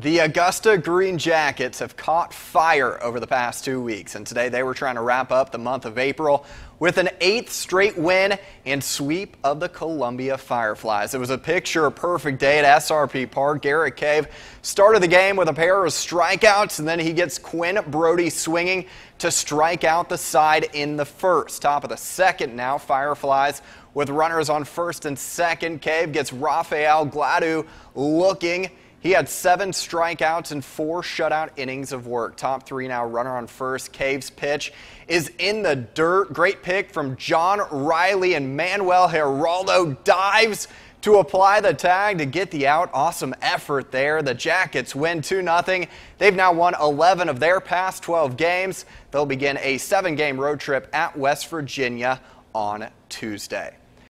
The Augusta Green Jackets have caught fire over the past two weeks, and today they were trying to wrap up the month of April with an eighth straight win and sweep of the Columbia Fireflies. It was a picture perfect day at SRP Park. Garrett Cave started the game with a pair of strikeouts, and then he gets Quinn Brody swinging to strike out the side in the first. Top of the second now, Fireflies with runners on first and second. Cave gets Rafael Gladu looking. He had seven strikeouts and four shutout innings of work. Top three now, runner on first. Caves pitch is in the dirt. Great pick from John Riley and Manuel Geraldo dives to apply the tag to get the out. Awesome effort there. The Jackets win 2 0. They've now won 11 of their past 12 games. They'll begin a seven game road trip at West Virginia on Tuesday.